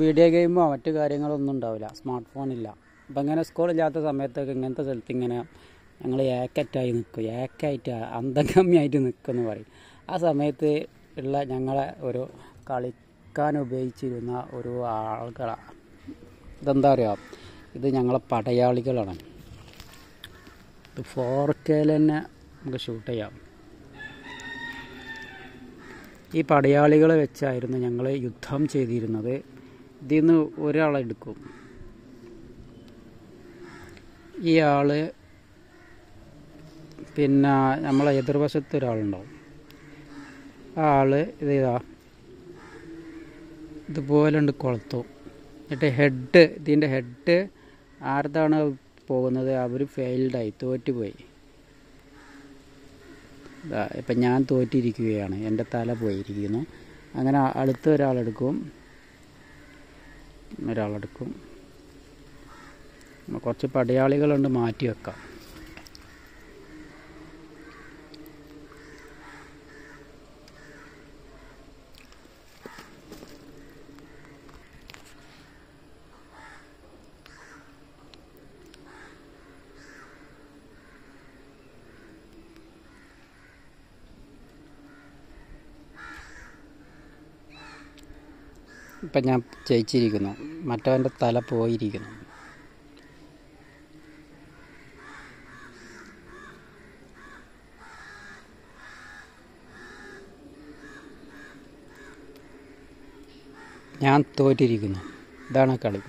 Video ഗെയിമോ മറ്റു കാര്യങ്ങളോ ഒന്നും ഉണ്ടാവില്ല. സ്മാർട്ട് ഫോണില്ല അപ്പം ഇങ്ങനെ സ്കൂളില്ലാത്ത സമയത്തൊക്കെ ഇങ്ങനത്തെ സ്ഥലത്ത് ഇങ്ങനെ ഞങ്ങൾ ഏക്കറ്റായി നിൽക്കും. ഏക്കായിട്ട് അന്തംഗമ്യായിട്ട് നിൽക്കുമെന്ന് പറയും. ആ സമയത്ത് ഉള്ള ഞങ്ങളെ ഒരു കളിക്കാൻ ഉപയോഗിച്ചിരുന്ന ഒരു ആളുകളാണ് ഇതെന്താ പറയുക ഇത് ഞങ്ങളെ പടയാളികളാണ്. ഇത് ഫോർ കെയിൽ തന്നെ നമുക്ക് ഷൂട്ട് ചെയ്യാം. ഈ പടയാളികളെ വെച്ചായിരുന്നു ഞങ്ങൾ യുദ്ധം ചെയ്തിരുന്നത്. ഇതിൽ നിന്ന് ഒരാളെടുക്കും ഈ ആൾ പിന്നെ നമ്മളെ എതിർവശത്ത് ഒരാളുണ്ടാവും. ആ ആൾ ഇത് ഇതാ ഇതുപോലെ ഉണ്ട് കൊളത്തും. എന്നിട്ട് ഹെഡ് ഇതിന്റെ ഹെഡ് ആർതാണ് പോകുന്നത്? അവർ ഫെയിൽഡായി തോറ്റുപോയി. ഇപ്പം ഞാൻ തോറ്റിരിക്കുകയാണ്. എന്റെ തല പോയിരിക്കുന്നു. അങ്ങനെ അടുത്ത ഒരാളെടുക്കും. ഒരാളെടുക്കും. കുറച്ച് പടയാളികളുണ്ട് മാറ്റി വെക്കാം. ഇപ്പം ഞാൻ ജയിച്ചിരിക്കുന്നു. മറ്റവന്റെ തല പോയിരിക്കുന്നു. ഞാൻ തോറ്റിരിക്കുന്നു. ഇതാണ് കളി.